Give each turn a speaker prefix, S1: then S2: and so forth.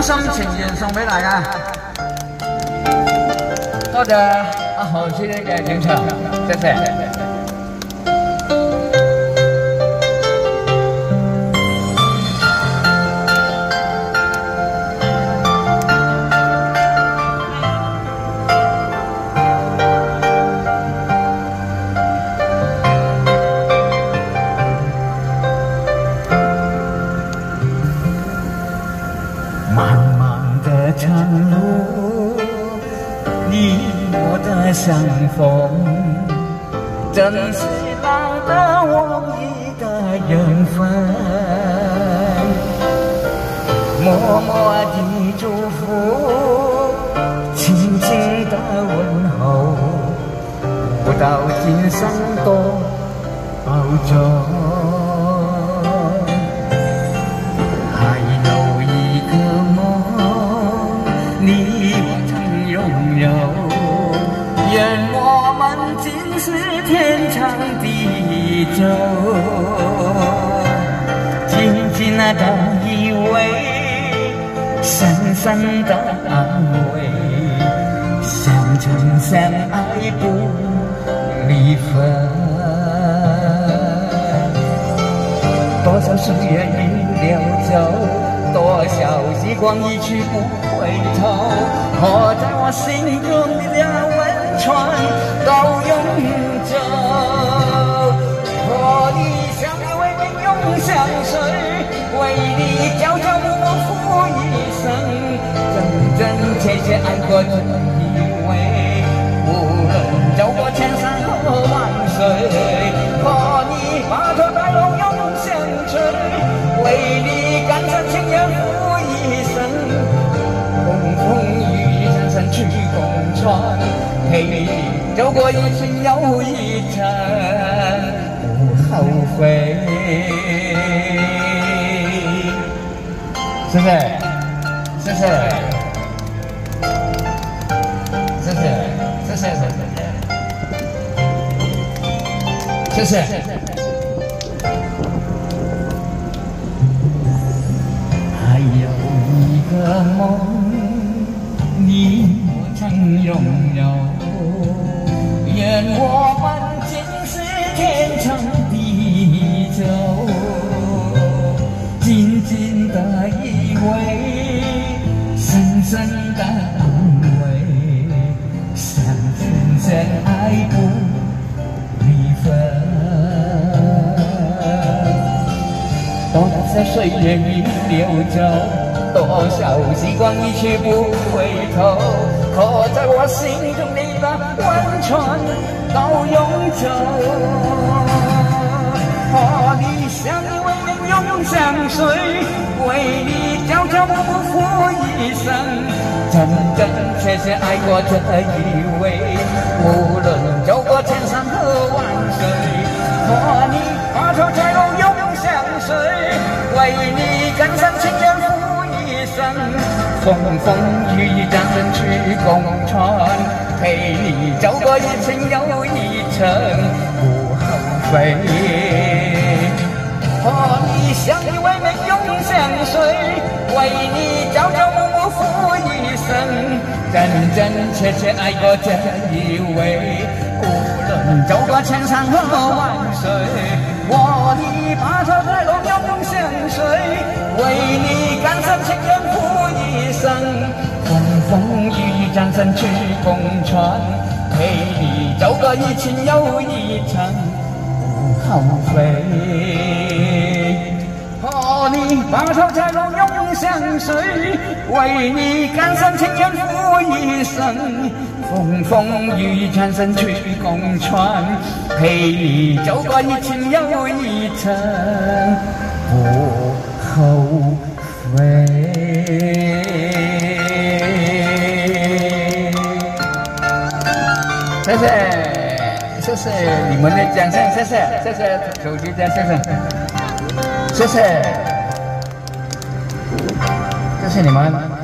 S1: 衷心情愿送俾大家。多謝阿何師嘅景場，謝謝。
S2: 长路，你我的相逢，真是难得我一的缘分。默默的祝福，轻轻的问候，不到今生多保重。愿我们今世天长地久，紧紧的依偎，深深的安慰，相亲相爱不离分。多少岁月已流走，多少时光一去不回头，刻在我心中的两温船都永久。和你相依为命永相随，为你朝朝暮暮付一生，真真切切爱过这一回，无论走过千山和万水，山山去共穿，陪你。走过一程又一程，不后悔。谢谢，谢谢，谢谢，谢谢，谢谢，谢谢。有。愿我们今世天长地久，紧紧的依偎，深深的安慰，相亲相爱不离分。多少岁月已流走，多少时光一去不回头，刻在我心中的。温船到永久，和你相依为命永相随，为你朝朝暮暮付一生，真真切切爱过这一位，无论风风雨雨战胜去共穿。陪你走过一程又一程，不后悔。和你相依为命永相随，为你朝朝暮暮付一生，真真切切爱过这一位。无论走过千山和万水，和你白头偕老永相随，为你甘心情愿付。雨雨，战胜去共穿，陪你走过一程又一程，不后悔。和你白头偕老永相随，为你甘心情愿付一生。风风雨雨，战胜去共穿，陪你走过一程又一程，不后悔。谢谢，谢谢。你们的掌声，谢谢，谢谢手机的先生，谢谢，谢谢你们。